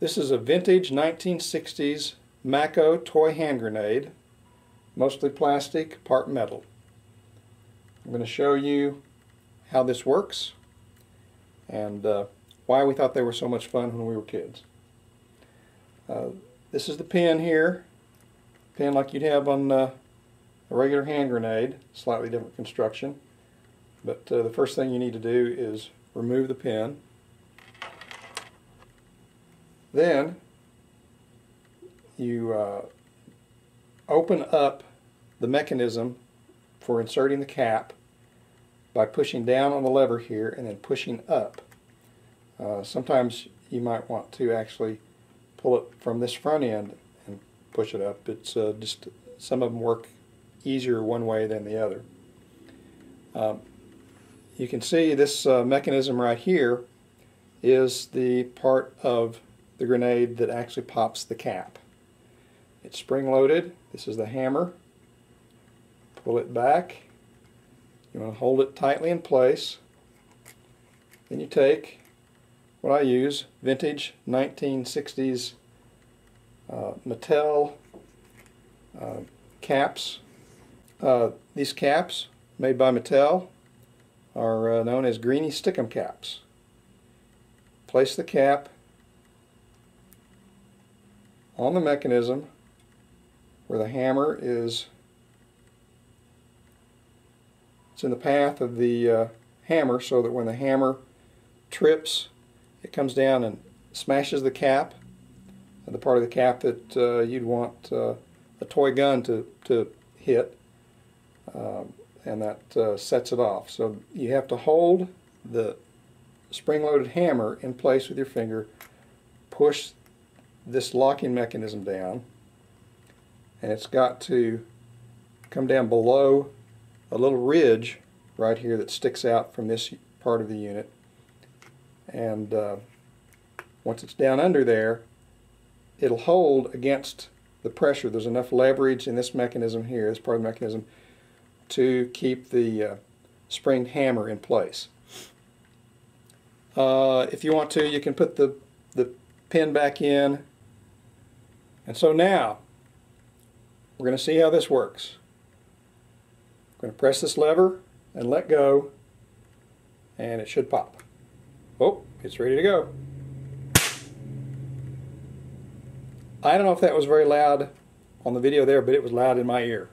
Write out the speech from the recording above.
This is a vintage 1960s MACO toy hand grenade, mostly plastic, part metal. I'm going to show you how this works and uh, why we thought they were so much fun when we were kids. Uh, this is the pin here, pin like you'd have on uh, a regular hand grenade, slightly different construction. But uh, the first thing you need to do is remove the pin. Then you uh, open up the mechanism for inserting the cap by pushing down on the lever here and then pushing up. Uh, sometimes you might want to actually pull it from this front end and push it up. It's uh, just some of them work easier one way than the other. Um, you can see this uh, mechanism right here is the part of the grenade that actually pops the cap. It's spring loaded. This is the hammer. Pull it back. You want to hold it tightly in place. Then you take what I use, vintage 1960s uh, Mattel uh, caps. Uh, these caps, made by Mattel, are uh, known as Greenie Stickum caps. Place the cap on the mechanism where the hammer is it's in the path of the uh, hammer so that when the hammer trips it comes down and smashes the cap. The part of the cap that uh, you'd want uh, a toy gun to, to hit um, and that uh, sets it off. So you have to hold the spring-loaded hammer in place with your finger push this locking mechanism down and it's got to come down below a little ridge right here that sticks out from this part of the unit and uh, once it's down under there it'll hold against the pressure. There's enough leverage in this mechanism here, this part of the mechanism, to keep the uh, spring hammer in place. Uh, if you want to, you can put the, the pin back in. And so now, we're going to see how this works. I'm going to press this lever and let go, and it should pop. Oh, it's ready to go. I don't know if that was very loud on the video there, but it was loud in my ear.